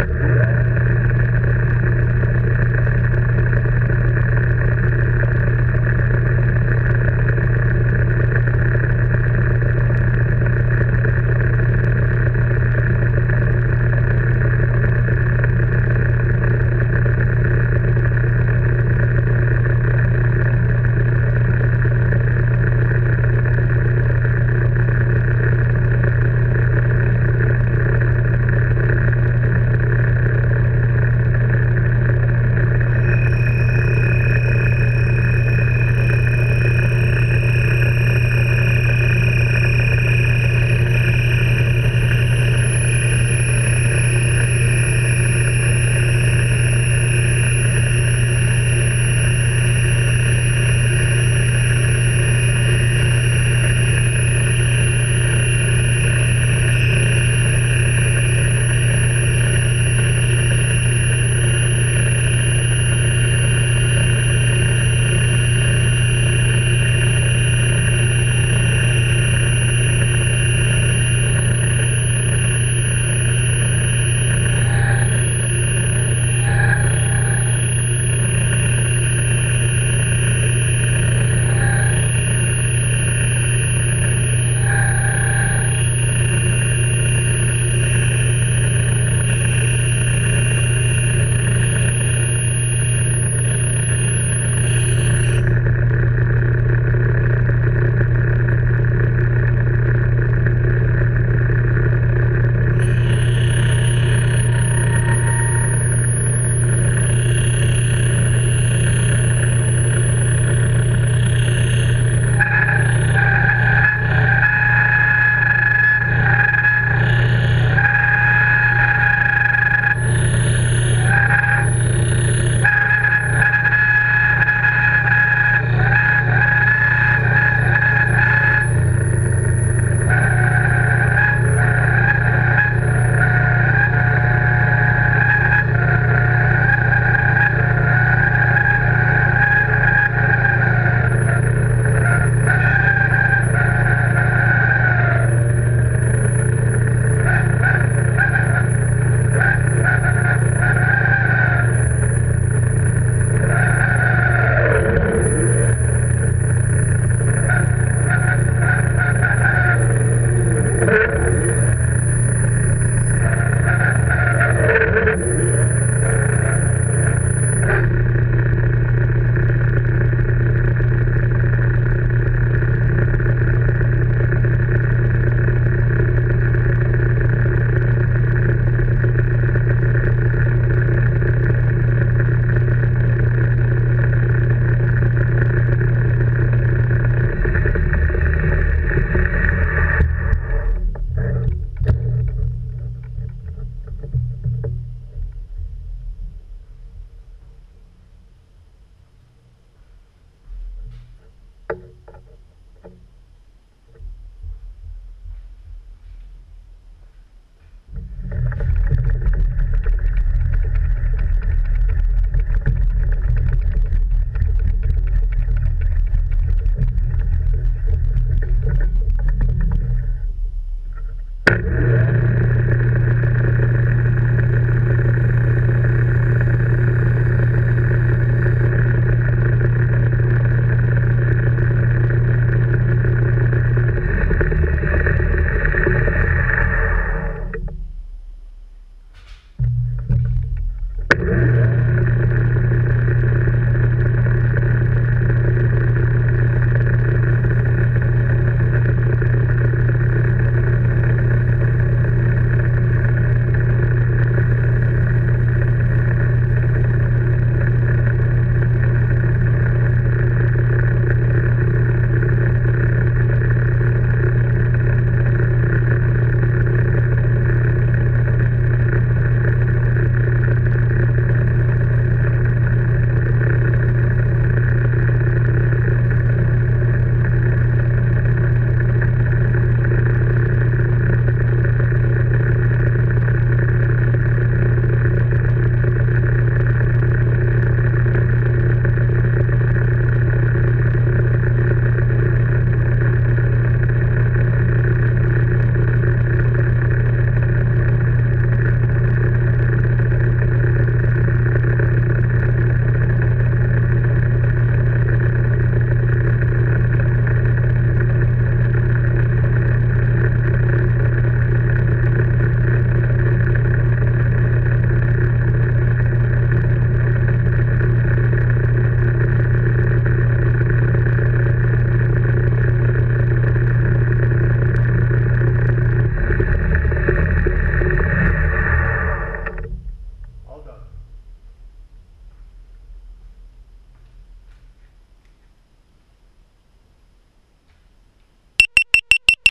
Yeah.